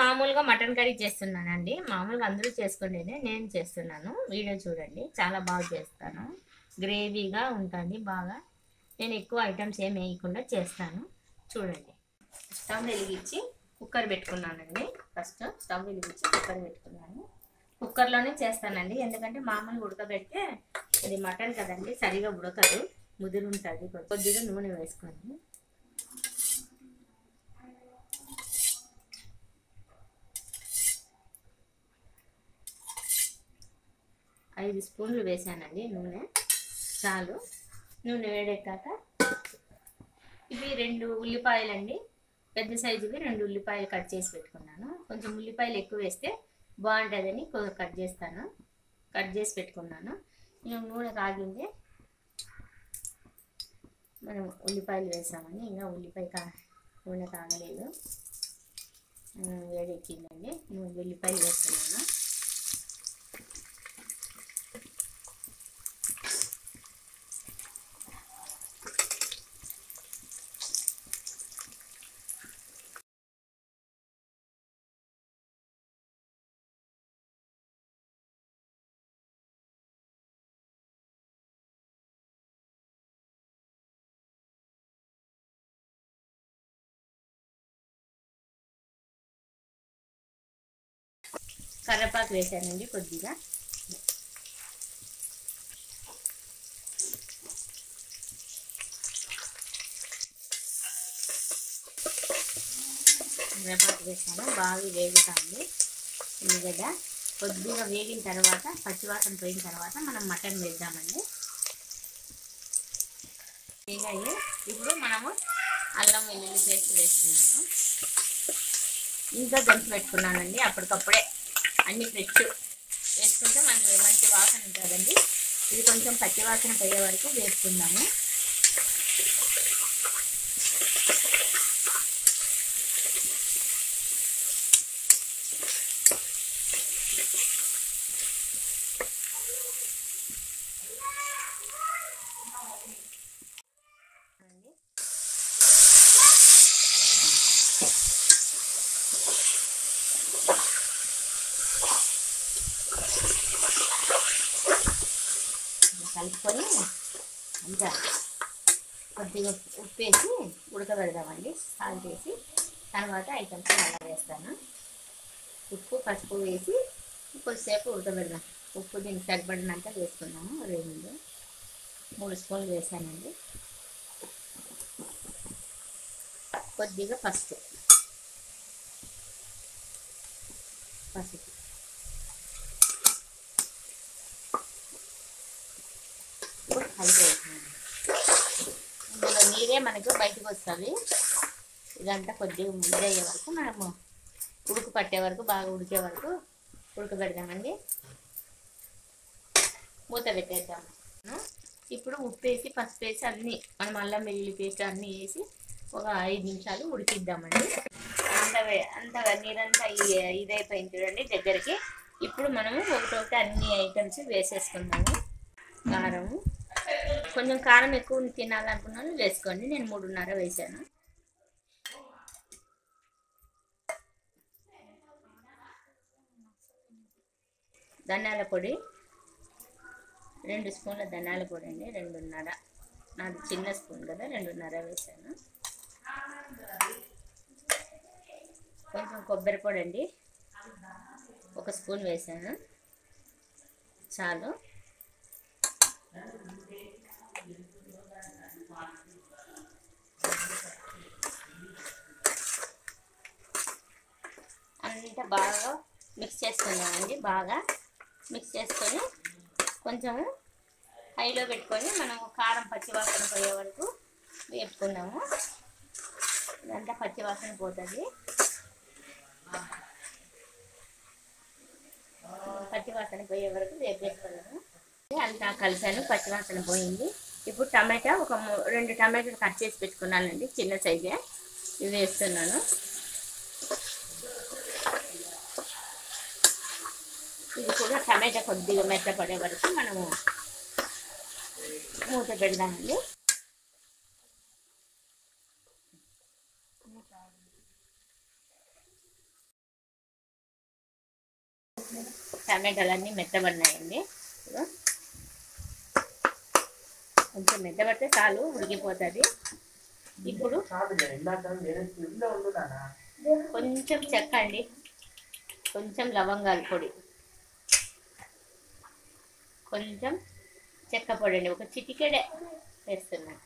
మామూలుగా mutton curry చేస్తున్నానండి. మామూలుగా అందరూ చేసుకునేదే నేను చేస్తున్నాను. వీడియో చూడండి. చాలా బాగా చేస్తాను. గ్రేవీగా ఉంటుంది బాగా. నేను ఎక్కువ ఐటమ్స్ ఏం వేయకుండా చేస్తాను. చూడండి. స్టవ్ వెలిగించి కుక్కర్ పెట్టుకున్నానండి. ఫస్ట్ స్టవ్ వెలిగించి కుక్కర్ పెట్టుకున్నాను. కుక్కర్లోనే చేస్తానండి. ఎందుకంటే మామూలుగా ఉడకబెడితే అది మటన్ కదండి సరిగా ఉడకదు. ముదురు ఉంటుంది. కొద్దిగా నూనె వేసుకోండి. ఐదు స్పూన్లు వేసానండి నూనె. చాలు. నూనె వేడెక్కాక ఇవి రెండు ఉల్లిపాయలండి. పెద్ద సైజువి రెండు ఉల్లిపాయలు కట్ చేసి పెట్టుకున్నాను. కొంచెం ఉల్లిపాయలు ఎక్కువ వేస్తే బాగుంటుందని కట్ చేస్తాను. కట్ చేసి పెట్టుకున్నాను. ఇంకా నూనె కాగింది మనం ఉల్లిపాయలు వేసామని ఇంకా ఉల్లిపాయ కా నూనె కాగలేదు వేడెక్కిందండి. నూనె ఉల్లిపాయలు వేస్తున్నాను. కరివేపాకు వేసానండి కొద్దిగా. కరివేపాకు వేసాను బాగా వేగుతుంది. ఉల్లిగడ్డ కొద్దిగా వేగిన తర్వాత పచ్చివాసన పోయిన తర్వాత మనం మటన్ వేద్దామండి. వేగాయి. ఇప్పుడు మనము అల్లం వెల్లుల్లి పేస్ట్ వేస్తున్నాము ఇంకా దంచి పెట్టుకున్నానండి అప్పటికప్పుడే. అన్ని ఫ్రెష్ వేసుకుంటే మనకి మంచి వాసన ఉంటుందండి. ఇది కొంచెం పచ్చి వాసన పోయే వరకు వేసుకుందాము అండి. కలుపుకొని అంతా కొద్దిగా ఉప్పు వేసి ఉడకబెడదామండి. సాల్ట్ వేసి తర్వాత ఐటమ్స్ అలా వేస్తాను. ఉప్పు పసుపు వేసి కొద్దిసేపు ఉడకబెడదాం. ఉప్పు దీనికి సరిపడినంత వేసుకున్నాము. రెండు మూడు స్పూన్లు వేసానండి. కొద్దిగా పసుపు. పసుపు. ఇప్పుడు ఇందులో నీరే మనకు బయటకు వస్తుంది. ఇదంతా కొద్దిగా ముద్దయ్యే వరకు మనము ఉడుకు పట్టే వరకు బాగా ఉడికే వరకు ఉడకబెడదామండి మూత పెట్టేద్దాం. ఇప్పుడు ఉప్పు వేసి పసుపు వేసి అన్నీ మనం అల్లం వెల్లుల్లి పేస్ట్ అన్నీ వేసి ఒక ఐదు నిమిషాలు ఉడికిద్దామండి. అంత అంత నీరంతా ఇదైపోయింది చూడండి దగ్గరికి. ఇప్పుడు మనము ఒకటొకటి అన్ని ఐటమ్స్ వేసేసుకుందాము. కారము కొంచెం కారం ఎక్కువ తినాలనుకున్నాను. వేసుకోండి. నేను మూడున్నర వేసాను. ధనియాల పొడి. రెండు స్పూన్ల ధనియాల పొడి అండి. రెండున్నర. నాది చిన్న స్పూన్ కదా రెండున్నర వేసాను. కొంచెం కొబ్బరి పొడి అండి. ఒక స్పూన్ వేసాను. చాలు అంతా బాగా మిక్స్ చేసుకున్నామండి బాగా మిక్స్ చేసుకొని కొంచెము హైలో పెట్టుకొని మనం కారం పచ్చివాసన పోయే వరకు వేపుకుందాము. ఇదంతా పచ్చివాసన పోతుంది. పచ్చివాసన పోయే వరకు వేపేసుకున్నాము అంతా కలిసాను పచ్చివాసన పోయింది. ఇప్పుడు టమాటా ఒక మూ- రెండు టమాటాలు కట్ చేసి పెట్టుకున్నానండి చిన్న సైజే ఇవి వేస్తున్నాను. ఇది కూడా టమాటా కొద్దిగా మెత్తపడే వరకు మనము మూత పెడదామండి. టమాటాలు అన్నీ మెత్తబడినాయండి. కొంచెం మెత్తబడితే చాలు ఉడికిపోతుంది. ఇప్పుడు కొంచెం చెక్క అండి. కొంచెం లవంగాల పొడి. కొంచెం చెక్క పొడి అండి ఒక చిటికెడే వేస్తున్నాను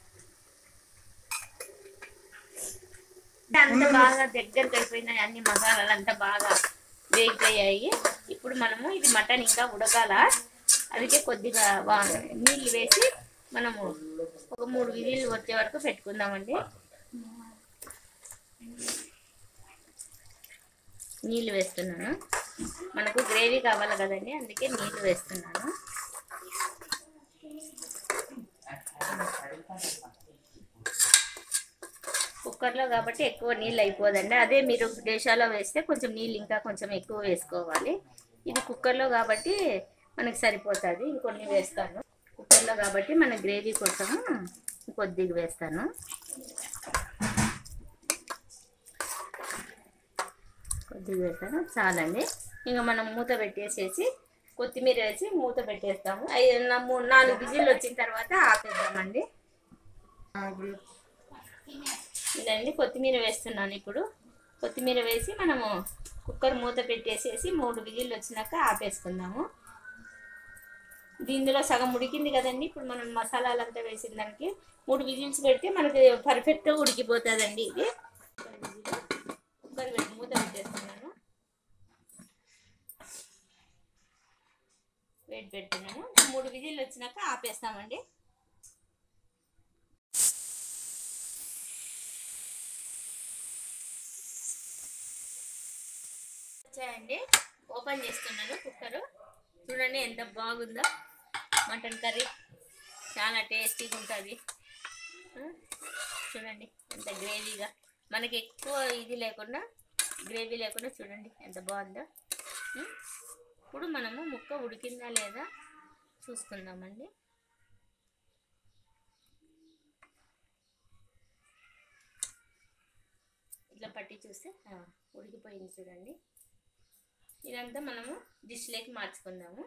అంత బాగా దగ్గరికి అయిపోయినాయి అన్ని మసాలాలు అంతా బాగా వేగిపోయాయి. ఇప్పుడు మనము ఇది మటన్ ఇంకా ఉడకాల. అందుకే కొద్దిగా నీళ్ళు వేసి మనము ఒక మూడు విజిల్లు వచ్చే వరకు పెట్టుకుందామండి. నీళ్ళు వేస్తున్నాను. మనకు గ్రేవీ కావాలి కదండి అందుకే నీళ్ళు వేస్తున్నాను. కుక్కర్లో కాబట్టి ఎక్కువ నీళ్ళు అయిపోదండి. అదే మీరు దేశాలో వేస్తే కొంచెం నీళ్ళు ఇంకా కొంచెం ఎక్కువ వేసుకోవాలి. ఇది కుక్కర్లో కాబట్టి మనకి సరిపోతుంది. ఇంకొన్ని వేస్తాను. కుక్కర్లో కాబట్టి మన గ్రేవీ కోసము కొద్దిగా వేస్తాను. కొద్దిగా వేస్తాను. చాలండి. ఇంకా మనం మూత పెట్టేసేసి కొత్తిమీర వేసి మూత పెట్టేస్తాము. ఐదు మూడు నాలుగు విజిల్లు వచ్చిన తర్వాత ఆపేద్దామండి. ఇదండి కొత్తిమీర వేస్తున్నాను ఇప్పుడు. కొత్తిమీర వేసి మనము కుక్కర్ మూత పెట్టేసేసి మూడు విజిల్లు వచ్చినాక ఆపేసుకుందాము. దీనిలో సగం ఉడికింది కదండి ఇప్పుడు మనం మసాలాలంతా వేసిన దానికి మూడు విజిల్స్ పెడితే మనకి పర్ఫెక్ట్గా ఉడికిపోతుందండి ఇది. కుక్కర్ పెట్టి మూత పెట్టేస్తున్నాను వేడి పెడుతున్నాను. మూడు విజిల్లు వచ్చినాక ఆపేస్తామండి. వచ్చాయండి. ఓపెన్ చేస్తున్నాను కుక్కరు. చూడండి ఎంత బాగుందో. మటన్ కర్రీ చాలా టేస్టీగా ఉంటుంది. చూడండి ఎంత గ్రేవీగా. మనకి ఎక్కువ ఇది లేకుండా గ్రేవీ లేకుండా చూడండి ఎంత బాగుందో. అప్పుడు ఇప్పుడు మనము ముక్క ఉడికిందా లేదా చూసుకుందామండి. ఇట్లా పట్టి చూస్తే ఉడికిపోయింది చూడండి. ఇదంతా మనము డిష్లోకి మార్చుకుందాము.